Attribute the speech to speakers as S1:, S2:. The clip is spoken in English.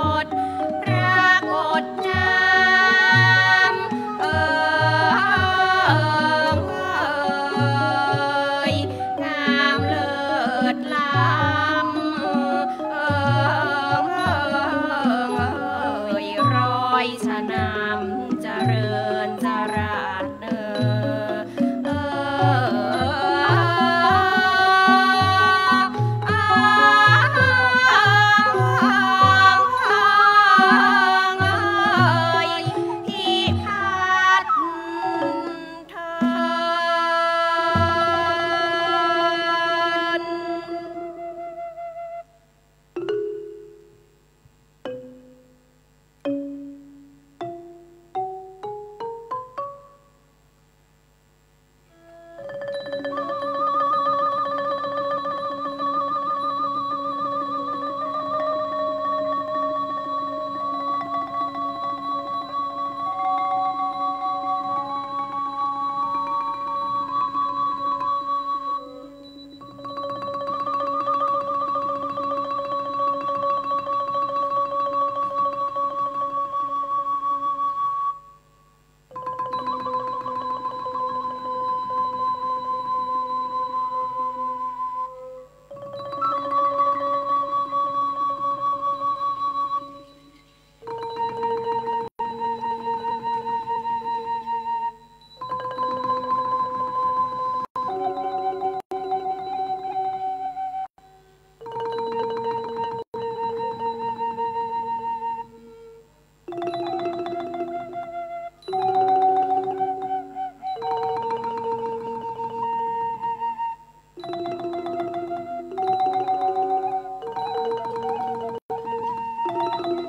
S1: thought thank you